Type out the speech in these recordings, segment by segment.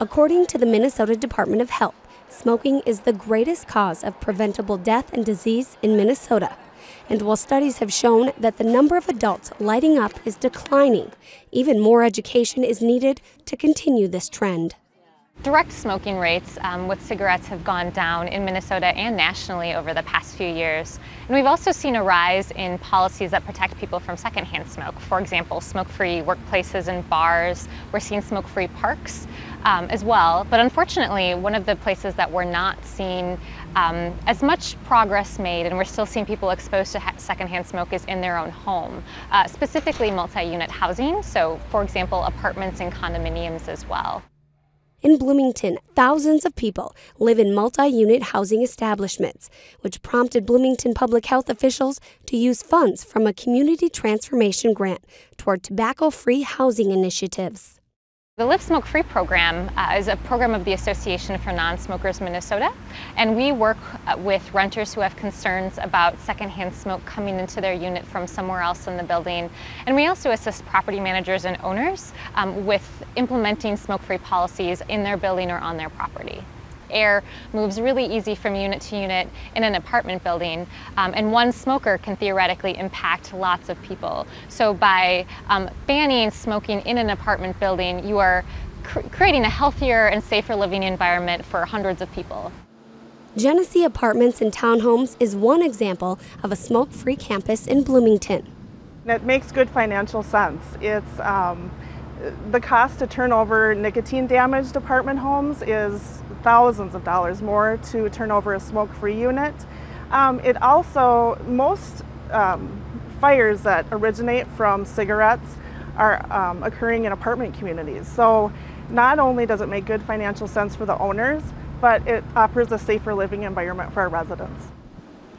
According to the Minnesota Department of Health, smoking is the greatest cause of preventable death and disease in Minnesota. And while studies have shown that the number of adults lighting up is declining, even more education is needed to continue this trend. Direct smoking rates um, with cigarettes have gone down in Minnesota and nationally over the past few years. And we've also seen a rise in policies that protect people from secondhand smoke. For example, smoke-free workplaces and bars. We're seeing smoke-free parks um, as well. But unfortunately, one of the places that we're not seeing um, as much progress made and we're still seeing people exposed to secondhand smoke is in their own home, uh, specifically multi-unit housing. So for example, apartments and condominiums as well. In Bloomington, thousands of people live in multi unit housing establishments, which prompted Bloomington public health officials to use funds from a community transformation grant toward tobacco free housing initiatives. The Live Smoke Free program uh, is a program of the Association for Non-Smokers Minnesota, and we work uh, with renters who have concerns about secondhand smoke coming into their unit from somewhere else in the building. And we also assist property managers and owners um, with implementing smoke-free policies in their building or on their property air moves really easy from unit to unit in an apartment building, um, and one smoker can theoretically impact lots of people. So by um, banning smoking in an apartment building, you are cr creating a healthier and safer living environment for hundreds of people. Genesee Apartments and Townhomes is one example of a smoke-free campus in Bloomington. It makes good financial sense. It's um, the cost to turn over nicotine damaged apartment homes is thousands of dollars more to turn over a smoke-free unit. Um, it also, most um, fires that originate from cigarettes are um, occurring in apartment communities. So not only does it make good financial sense for the owners, but it offers a safer living environment for our residents.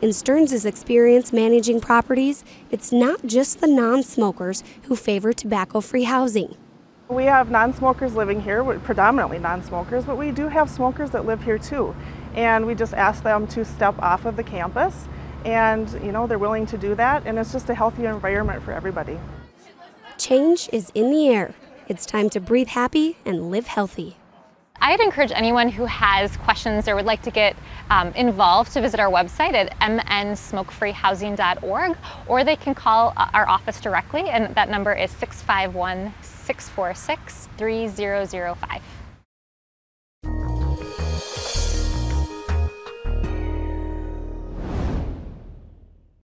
In Stearns' experience managing properties, it's not just the non smokers who favor tobacco free housing. We have non-smokers living here, predominantly non-smokers, but we do have smokers that live here too. And we just ask them to step off of the campus and you know they're willing to do that and it's just a healthier environment for everybody. Change is in the air. It's time to breathe happy and live healthy. I'd encourage anyone who has questions or would like to get um, involved to visit our website at mnsmokefreehousing.org or they can call uh, our office directly and that number is 651 646 3005.